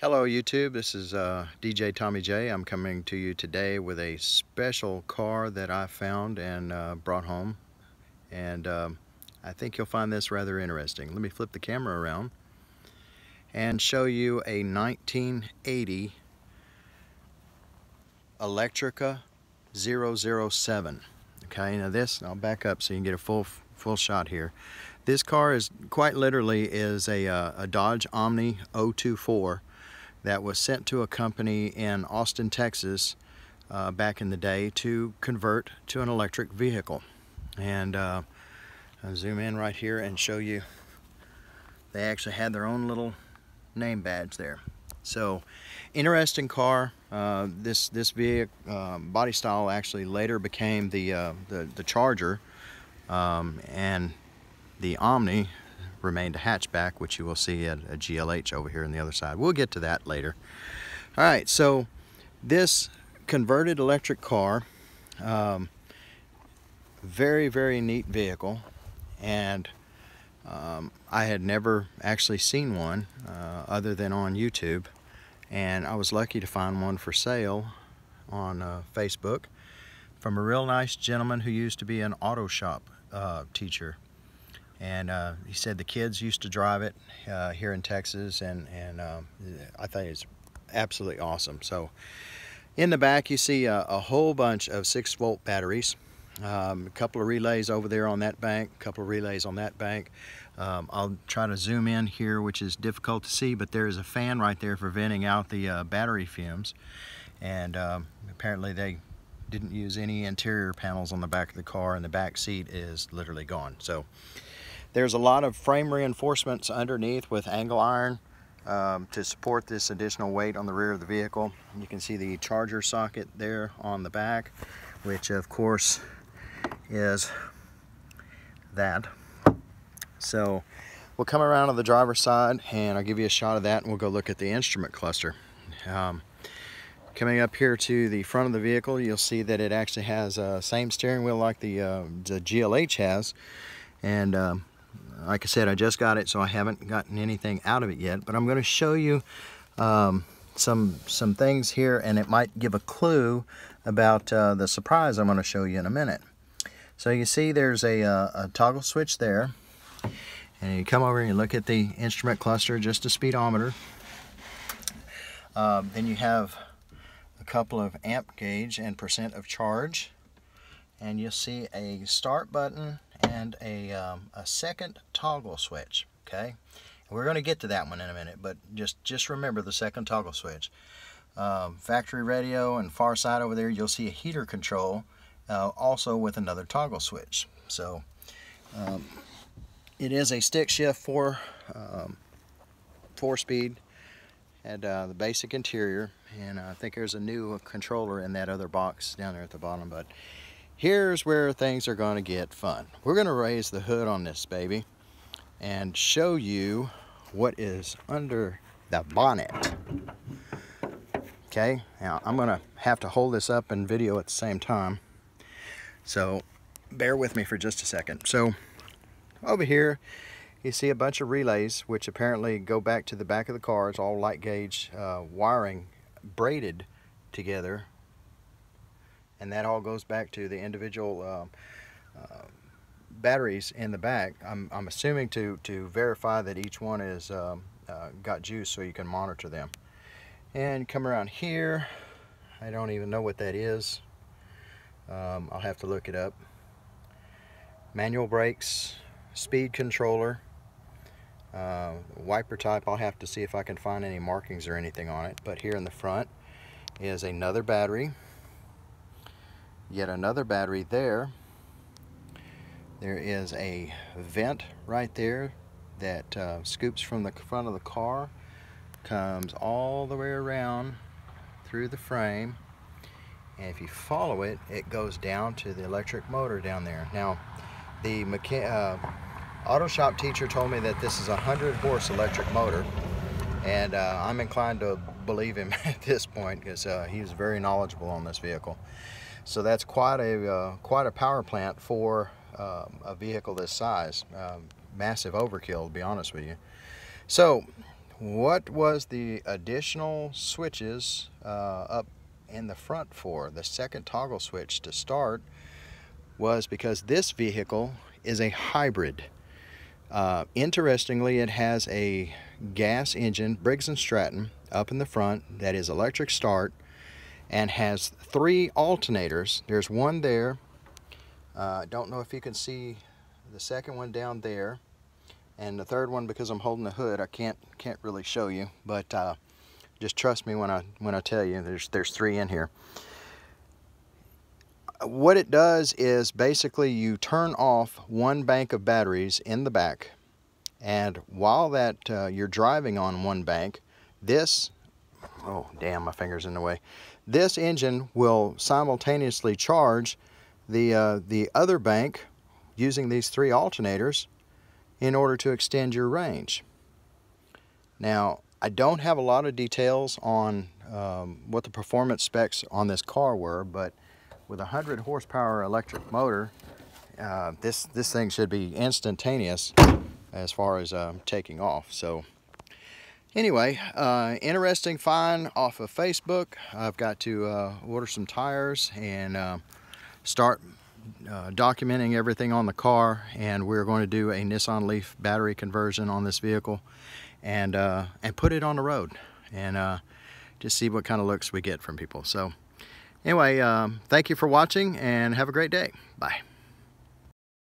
Hello YouTube, this is uh, DJ Tommy J. I'm coming to you today with a special car that I found and uh, brought home and um, I think you'll find this rather interesting. Let me flip the camera around and show you a 1980 Electrica 007. Okay, now this, I'll back up so you can get a full full shot here. This car is quite literally is a, uh, a Dodge Omni 024 that was sent to a company in Austin, Texas uh, back in the day to convert to an electric vehicle. And uh, I'll zoom in right here and show you they actually had their own little name badge there. So interesting car. Uh, this this vehicle um, body style actually later became the uh, the, the Charger um, and the Omni remained a hatchback, which you will see at a GLH over here on the other side. We'll get to that later. All right, so this converted electric car, um, very, very neat vehicle. And um, I had never actually seen one uh, other than on YouTube. And I was lucky to find one for sale on uh, Facebook from a real nice gentleman who used to be an auto shop uh, teacher and uh, he said the kids used to drive it uh, here in Texas and and um, I thought it's absolutely awesome. So in the back you see a, a whole bunch of six volt batteries um, a couple of relays over there on that bank a couple of relays on that bank. Um, I'll try to zoom in here which is difficult to see but there is a fan right there for venting out the uh, battery fumes. And um, apparently they didn't use any interior panels on the back of the car and the back seat is literally gone. So there's a lot of frame reinforcements underneath with angle iron um, to support this additional weight on the rear of the vehicle. You can see the charger socket there on the back, which of course is that. So we'll come around to the driver's side and I'll give you a shot of that and we'll go look at the instrument cluster. Um, coming up here to the front of the vehicle, you'll see that it actually has uh, same steering wheel like the, uh, the GLH has. And um, like I said, I just got it, so I haven't gotten anything out of it yet. But I'm going to show you um, some some things here, and it might give a clue about uh, the surprise I'm going to show you in a minute. So you see there's a, uh, a toggle switch there. And you come over and you look at the instrument cluster, just a speedometer. Uh, then you have a couple of amp gauge and percent of charge. And you'll see a start button and a, um, a second toggle switch, okay? We're going to get to that one in a minute, but just, just remember the second toggle switch. Um, factory radio and far side over there, you'll see a heater control, uh, also with another toggle switch. So um, it is a stick shift for um, four speed and uh, the basic interior and I think there's a new controller in that other box down there at the bottom but here's where things are going to get fun. We're going to raise the hood on this baby and show you what is under the bonnet. Okay, now I'm going to have to hold this up and video at the same time. So bear with me for just a second. So over here you see a bunch of relays which apparently go back to the back of the car. It's all light gauge uh, wiring braided together and that all goes back to the individual um, uh, batteries in the back. I'm, I'm, assuming to, to verify that each one is um, uh, got juice so you can monitor them. And come around here, I don't even know what that is. Um, I'll have to look it up. Manual brakes, speed controller, uh, wiper type, I'll have to see if I can find any markings or anything on it. But here in the front is another battery yet another battery there. There is a vent right there that uh, scoops from the front of the car, comes all the way around through the frame, and if you follow it, it goes down to the electric motor down there. Now, the uh, auto shop teacher told me that this is a 100 horse electric motor, and uh, I'm inclined to believe him at this point because uh, he's very knowledgeable on this vehicle. So that's quite a uh, quite a power plant for um, a vehicle this size. Um, massive overkill, to be honest with you. So what was the additional switches uh, up in the front for? The second toggle switch to start was because this vehicle is a hybrid. Uh, interestingly, it has a gas engine, Briggs & Stratton, up in the front that is electric start and has three alternators. There's one there. I uh, don't know if you can see the second one down there. And the third one, because I'm holding the hood, I can't can't really show you. But uh, just trust me when I when I tell you. There's there's three in here. What it does is basically you turn off one bank of batteries in the back, and while that uh, you're driving on one bank, this oh damn my fingers in the way this engine will simultaneously charge the, uh, the other bank using these three alternators in order to extend your range. Now, I don't have a lot of details on um, what the performance specs on this car were, but with a 100 horsepower electric motor, uh, this, this thing should be instantaneous as far as uh, taking off. So Anyway, uh, interesting find off of Facebook. I've got to uh, order some tires and uh, start uh, documenting everything on the car and we're going to do a Nissan Leaf battery conversion on this vehicle and uh, and put it on the road and uh, just see what kind of looks we get from people. So anyway, um, thank you for watching and have a great day. Bye.